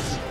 Yes!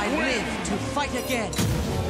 I live to fight again.